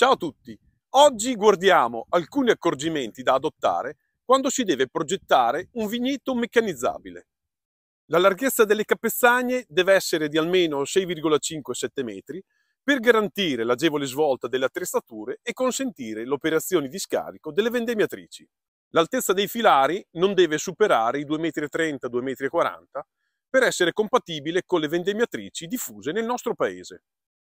Ciao a tutti! Oggi guardiamo alcuni accorgimenti da adottare quando si deve progettare un vigneto meccanizzabile. La larghezza delle capezzaglie deve essere di almeno 6,5-7 metri per garantire l'agevole svolta delle attrezzature e consentire l'operazione di scarico delle vendemmiatrici. L'altezza dei filari non deve superare i 2,30 m, 2,40 m per essere compatibile con le vendemmiatrici diffuse nel nostro paese.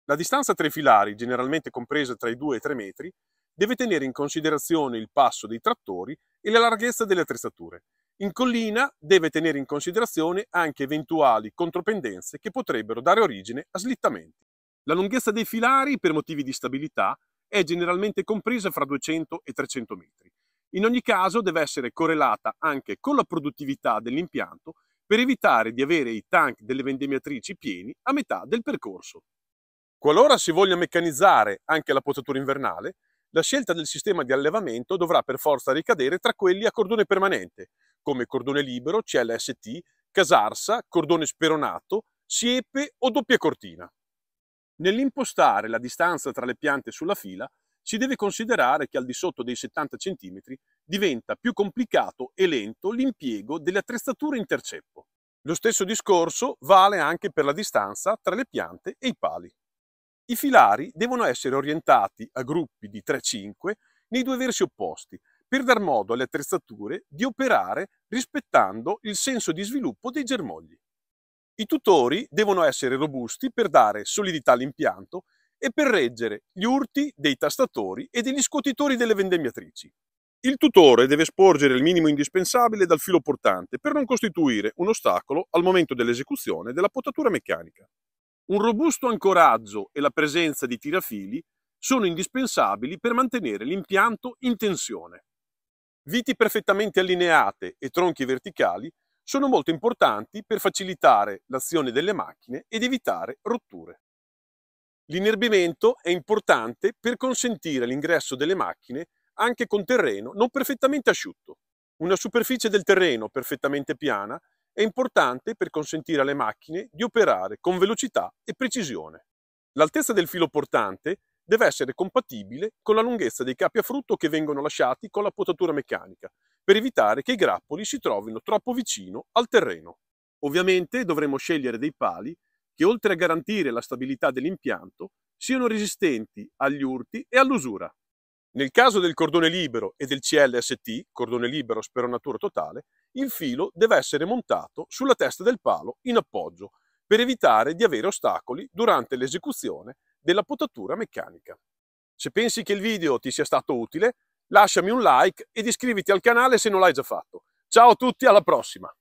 La distanza tra i filari, generalmente compresa tra i 2 e i 3 metri, deve tenere in considerazione il passo dei trattori e la larghezza delle attrezzature. In collina deve tenere in considerazione anche eventuali contropendenze che potrebbero dare origine a slittamenti. La lunghezza dei filari, per motivi di stabilità, è generalmente compresa fra 200 e 300 metri. In ogni caso deve essere correlata anche con la produttività dell'impianto per evitare di avere i tank delle vendemmiatrici pieni a metà del percorso. Qualora si voglia meccanizzare anche la potatura invernale, la scelta del sistema di allevamento dovrà per forza ricadere tra quelli a cordone permanente, come cordone libero, CLST, casarsa, cordone speronato, siepe o doppia cortina. Nell'impostare la distanza tra le piante sulla fila, si deve considerare che al di sotto dei 70 cm diventa più complicato e lento l'impiego delle attrezzature interceppo. Lo stesso discorso vale anche per la distanza tra le piante e i pali. I filari devono essere orientati a gruppi di 3-5 nei due versi opposti per dar modo alle attrezzature di operare rispettando il senso di sviluppo dei germogli. I tutori devono essere robusti per dare solidità all'impianto e per reggere gli urti dei tastatori e degli scuotitori delle vendemmiatrici. Il tutore deve sporgere il minimo indispensabile dal filo portante per non costituire un ostacolo al momento dell'esecuzione della potatura meccanica. Un robusto ancoraggio e la presenza di tirafili sono indispensabili per mantenere l'impianto in tensione. Viti perfettamente allineate e tronchi verticali sono molto importanti per facilitare l'azione delle macchine ed evitare rotture. L'inerbimento è importante per consentire l'ingresso delle macchine anche con terreno non perfettamente asciutto. Una superficie del terreno perfettamente piana è importante per consentire alle macchine di operare con velocità e precisione. L'altezza del filo portante deve essere compatibile con la lunghezza dei capi a frutto che vengono lasciati con la potatura meccanica, per evitare che i grappoli si trovino troppo vicino al terreno. Ovviamente dovremo scegliere dei pali che oltre a garantire la stabilità dell'impianto siano resistenti agli urti e all'usura. Nel caso del cordone libero e del CLST, cordone libero speronatura totale, il filo deve essere montato sulla testa del palo in appoggio per evitare di avere ostacoli durante l'esecuzione della potatura meccanica. Se pensi che il video ti sia stato utile, lasciami un like ed iscriviti al canale se non l'hai già fatto. Ciao a tutti, alla prossima!